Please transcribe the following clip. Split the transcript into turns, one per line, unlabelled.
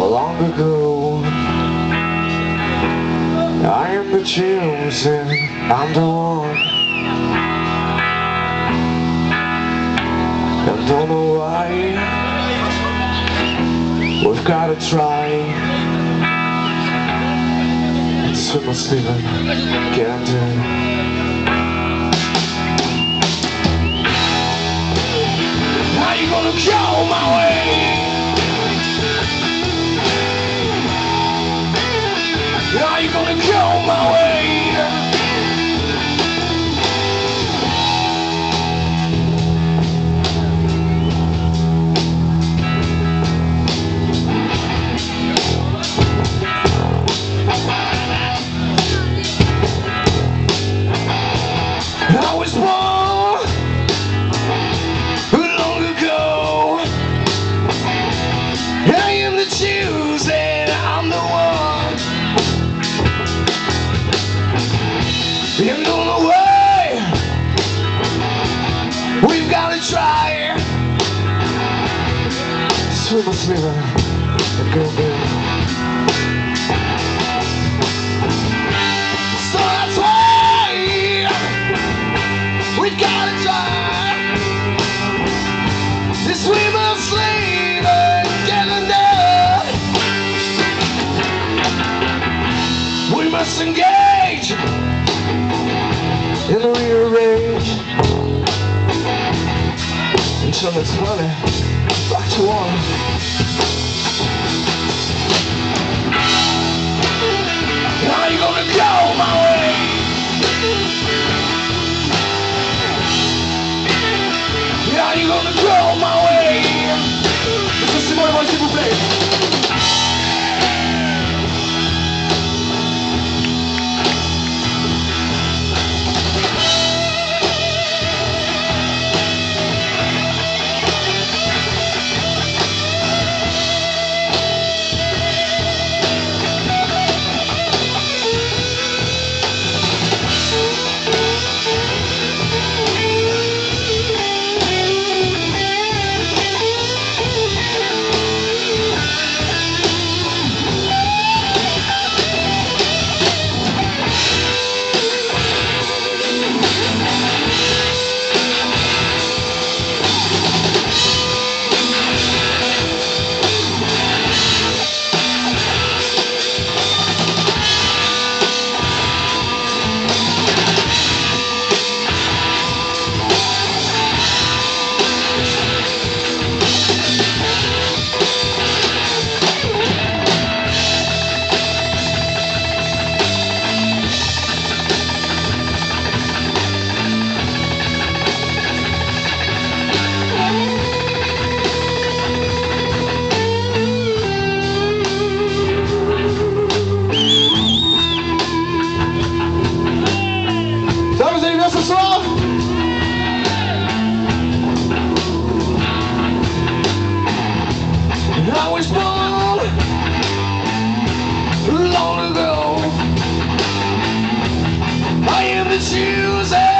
long ago. I am the chosen, I'm the one. I don't know why. We've gotta try. Swim or sleeping, can't do How you gonna go my way? Gonna go my way? And on the way, we've got to try. Swimmer, swimmer, go, go. So that's why we try to swim and get enough. We must engage and rearrange until it's 20 back to one. Now you gonna go my way? Now you gonna go my way? I was born long ago. I am the chosen